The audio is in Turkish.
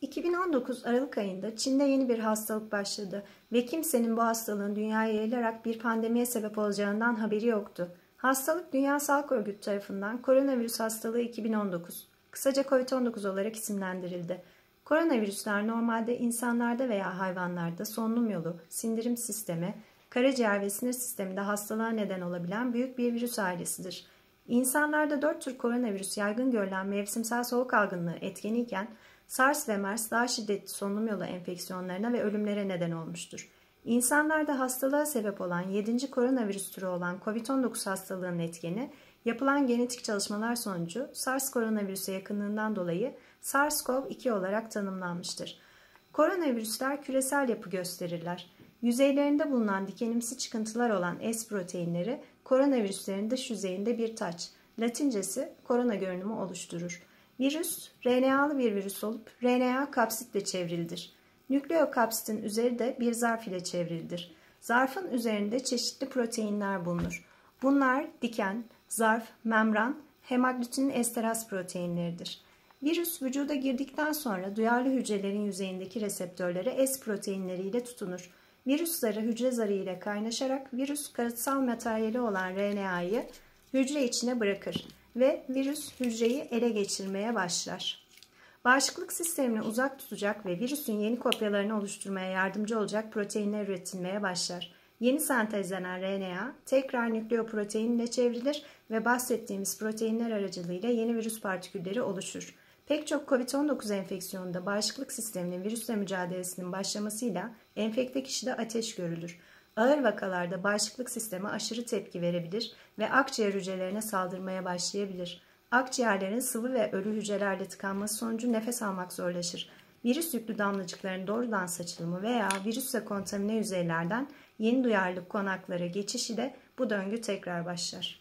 2019 Aralık ayında Çin'de yeni bir hastalık başladı ve kimsenin bu hastalığın dünyaya yayılarak bir pandemiye sebep olacağından haberi yoktu. Hastalık Dünya Sağlık Örgütü tarafından koronavirüs hastalığı 2019, kısaca COVID-19 olarak isimlendirildi. Koronavirüsler normalde insanlarda veya hayvanlarda solunum yolu, sindirim sistemi, karaciğer ve sinir sisteminde hastalığa neden olabilen büyük bir virüs ailesidir. İnsanlarda 4 tür koronavirüs yaygın görülen mevsimsel soğuk algınlığı etkeniyken SARS ve MERS daha şiddetli solunum yolu enfeksiyonlarına ve ölümlere neden olmuştur. İnsanlarda hastalığa sebep olan 7. koronavirüs türü olan COVID-19 hastalığının etkeni, yapılan genetik çalışmalar sonucu SARS koronavirüse yakınlığından dolayı SARS-CoV-2 olarak tanımlanmıştır. Koronavirüsler küresel yapı gösterirler. Yüzeylerinde bulunan dikenimsi çıkıntılar olan S proteinleri koronavirüslerin dış yüzeyinde bir taç, latincesi korona görünümü oluşturur. Virüs, RNA'lı bir virüs olup RNA kapsitle çevrilidir. Nükleokapsitin üzeri de bir zarf ile çevrilidir. Zarfın üzerinde çeşitli proteinler bulunur. Bunlar diken, zarf, membran, hemaglutinin esteraz proteinleridir. Virüs vücuda girdikten sonra duyarlı hücrelerin yüzeyindeki reseptörlere S proteinleriyle tutunur. Virüs zarı hücre zarı ile kaynaşarak virüs kalıtsal materyali olan RNA'yı hücre içine bırakır ve virüs hücreyi ele geçirmeye başlar. Bağışıklık sistemini uzak tutacak ve virüsün yeni kopyalarını oluşturmaya yardımcı olacak proteinler üretilmeye başlar. Yeni sentezlenen RNA tekrar nükleoprotein ile çevrilir ve bahsettiğimiz proteinler aracılığıyla yeni virüs partikülleri oluşur. Pek çok COVID-19 enfeksiyonunda bağışıklık sisteminin virüsle mücadelesinin başlamasıyla enfekte kişide ateş görülür. Ağır vakalarda bağışıklık sistemi aşırı tepki verebilir ve akciğer hücrelerine saldırmaya başlayabilir. Akciğerlerin sıvı ve ölü hücrelerle tıkanması sonucu nefes almak zorlaşır. Virüs yüklü damlacıkların doğrudan saçılımı veya virüsle kontamine yüzeylerden yeni duyarlılık konaklara geçiş ile bu döngü tekrar başlar.